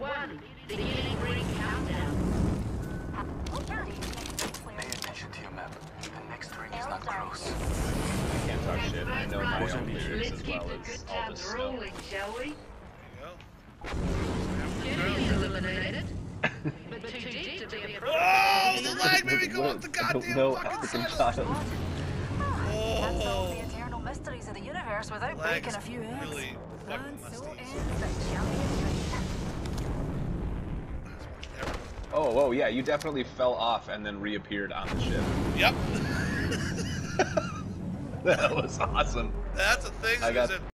one. Beginning ring countdown. Pay attention to your map. The next ring is not close. I can't talk shit. I know my Wasn't own me. lyrics Let's as keep well the as good all times this stuff. rolling, shall we? There Jenny eliminated. but too deep to be a pro. Oh, the line made me go off the I don't goddamn know fucking African silence. child. That's all Oh, the eternal mysteries of the universe without lag breaking a few eggs. really fucking And so musty. ends the championship. Oh, whoa, yeah, you definitely fell off and then reappeared on the ship. Yep. that was awesome. That's a thing. I got- it